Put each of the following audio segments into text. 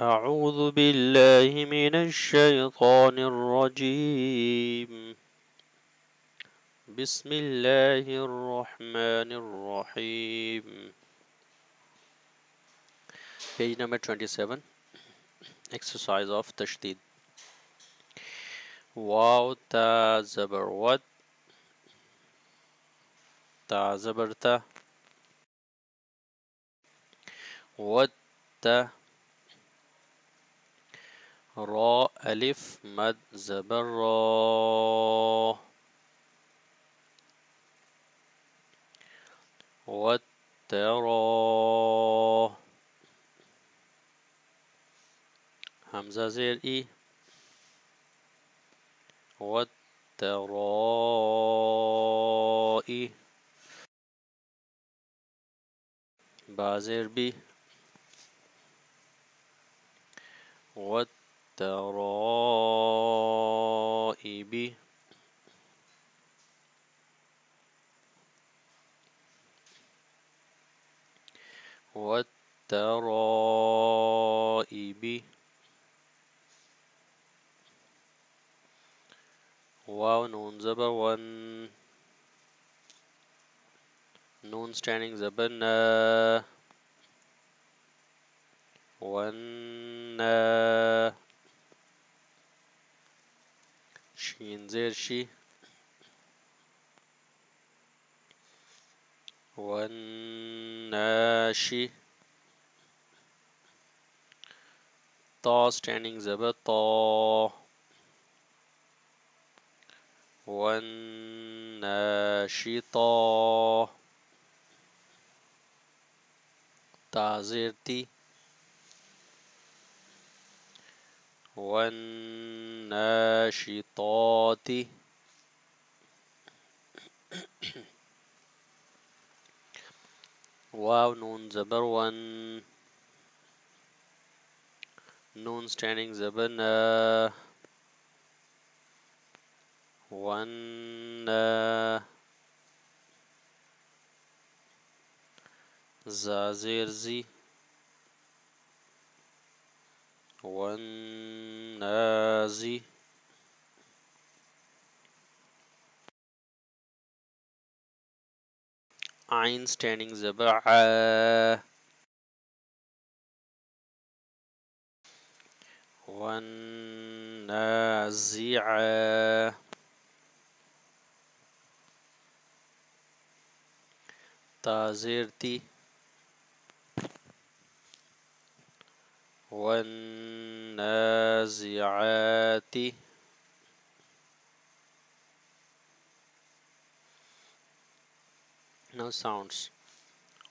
أعوذ بالله من الشيطان الرجيم. بسم الله الرحمن الرحيم. Page number 27 Exercise of Tashdid. واو تا زبر ود تا زبر تا ود تا را ألف مد زبر را. والترى همزة زير إي. والترائي بازر بي. والترائي الترائب والترائب. واو نون زبر ون. نون standing زبرنا ون. شي. والناشي طا standing زبر طا. والناشطة تعزيرتي والناشطات واو نون زبر ون. نون standing زبرنا ون. زازير زي. والنازي عين standing زبع والنازعة. تازيرتي والنازعات no sounds.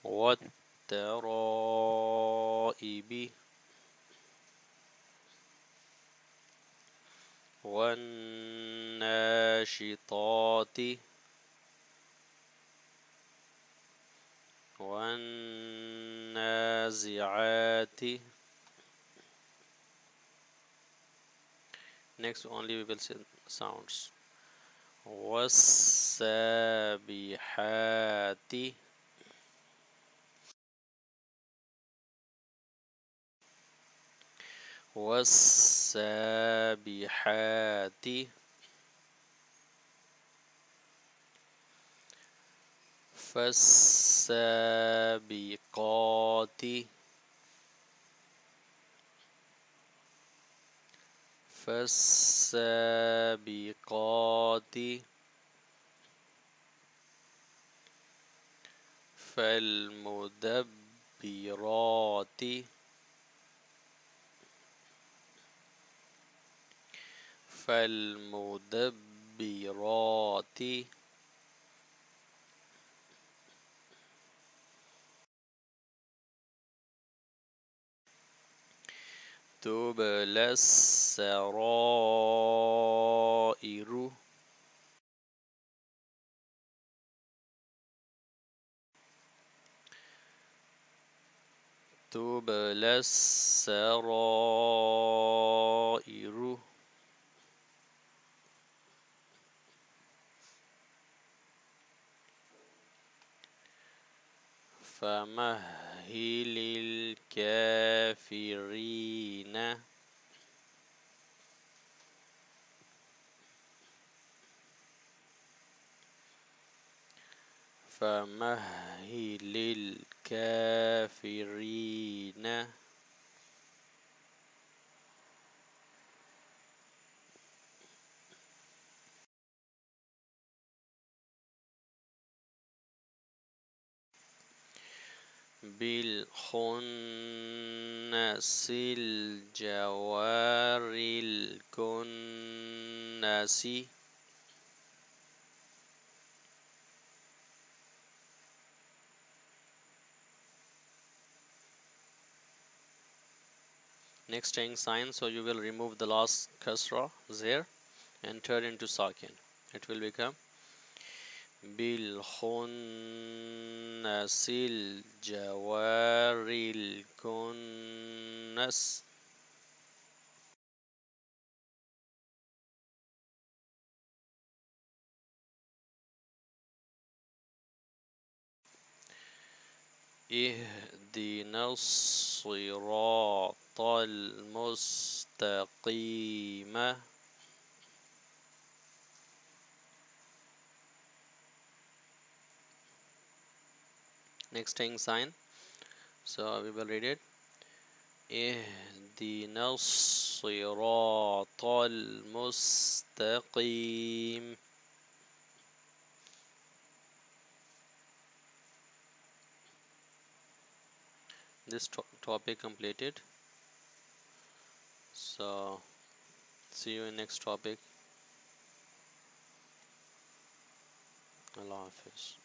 والترائب والناشطات. والنازعات. next only we will see sounds والسابحات والسابحات فالسابقات فالسابقات فالمدبرات فالمدبرات تبلى السرائر تبلى السرائر فمهل الكافرين. فمهل الكافرين بالخنس الجوار الكنس. next staying sign so you will remove the last kasra there and turn into sakin it will become بالخنس الجوار الكنس اهدنا الصراط المستقيم next staying sign so we will read it اهدنا الصراط المستقيم this to topic completed so see you in next topic. Allah Hafiz